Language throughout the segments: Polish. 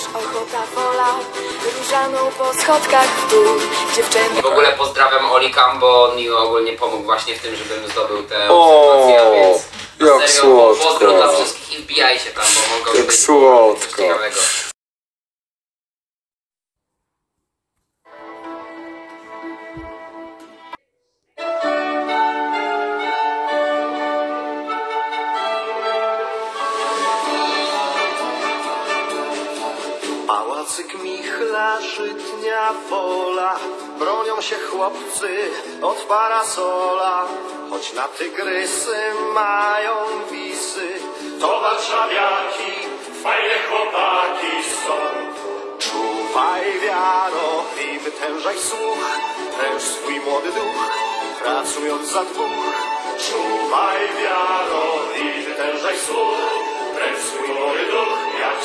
Twarz, ochota, wola Różaną po schodkach w dół Dziewczęta W ogóle pozdrawiam Olikam, bo on mi ogólnie pomógł właśnie w tym, żebym zdobył tę obserwację, więc jak serio, słodko. Pozdro dla wszystkich i wbijajcie tam, bo mogą Jak być słodko. coś ciekawego. Pałacyk Michla, żytnia pola, bronią się chłopcy od parasola, choć na tygrysy mają wisy, to warszawiaki, fajne chłopaki są. Czuwaj wiaro i wytężaj słuch, pręż swój młody duch, pracując za dwóch. Czuwaj wiaro i wytężaj słuch, pręż swój młody duch, jak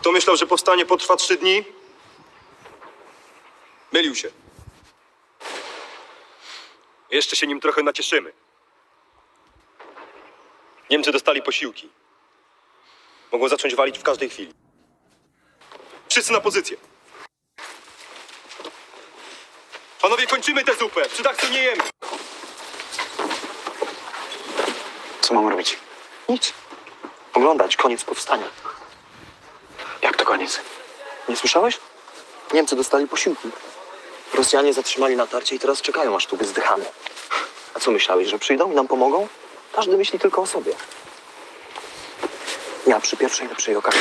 Kto myślał, że powstanie potrwa trzy dni? Mylił się. Jeszcze się nim trochę nacieszymy. Niemcy dostali posiłki. Mogą zacząć walić w każdej chwili. Wszyscy na pozycję. Panowie, kończymy tę zupę. Przy tak nie jemy. Co mam robić? Nic. Oglądać koniec powstania. Koniec? Nie słyszałeś? Niemcy dostali posiłki. Rosjanie zatrzymali natarcie i teraz czekają, aż tu wyzdychamy. A co myślałeś, że przyjdą i nam pomogą? Każdy myśli tylko o sobie. Ja przy pierwszej lepszej okazji.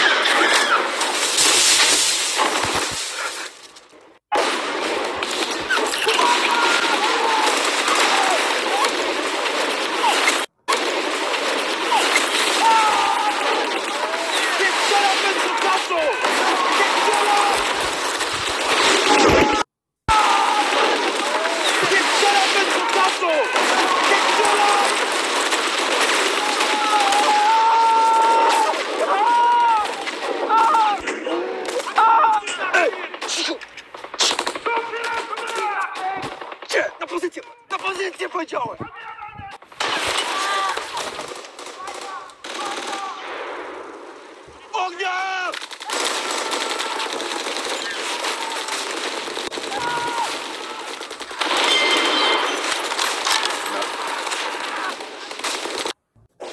Gdzie? Na pozycję! Na pozycję powiedziałem! Ognia!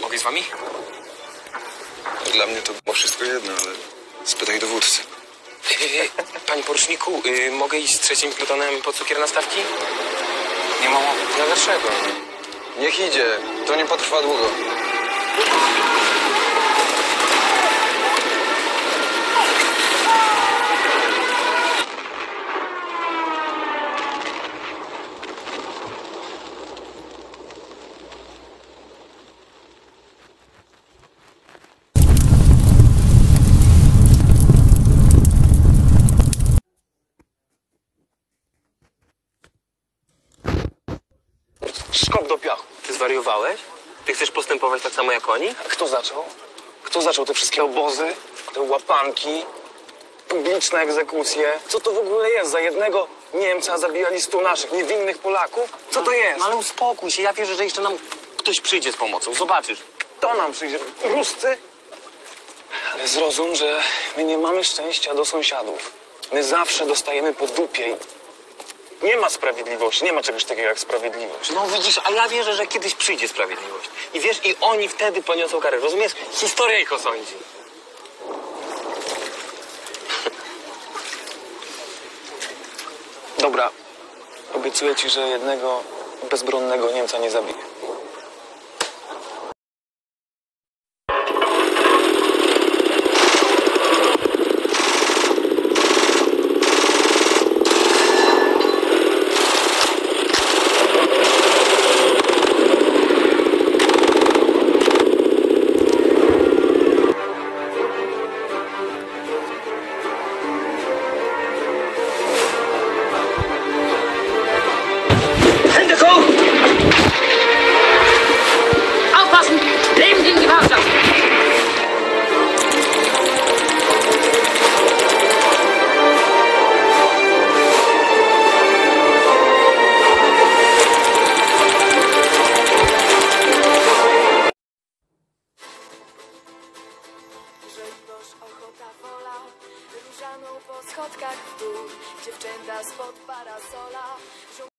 Mogę z wami? Dla mnie to było wszystko jedno, ale spytaj dowódcy. Panie poruczniku, y, mogę iść z trzecim plutonem po cukier na stawki? Nie mam. No dlaczego? Niech idzie. To nie potrwa długo. Ty chcesz postępować tak samo jak oni? Kto zaczął? Kto zaczął te wszystkie obozy, te łapanki, publiczne egzekucje? Co to w ogóle jest? Za jednego Niemca zabijali stu naszych, niewinnych Polaków? Co to jest? No ale uspokój się, ja wierzę, że jeszcze nam ktoś przyjdzie z pomocą. Zobaczysz. To nam przyjdzie. Ruscy? Ale zrozum, że my nie mamy szczęścia do sąsiadów. My zawsze dostajemy po dupie. i Nie ma sprawiedliwości, nie ma czegoś takiego jak sprawiedliwość. No widzisz, a ja wierzę, że kiedyś przyjdzie sprawiedliwość. I wiesz, i oni wtedy poniosą karę. Rozumiesz? Historia ich osądzi. Dobra, obiecuję ci, że jednego bezbronnego Niemca nie zabiję.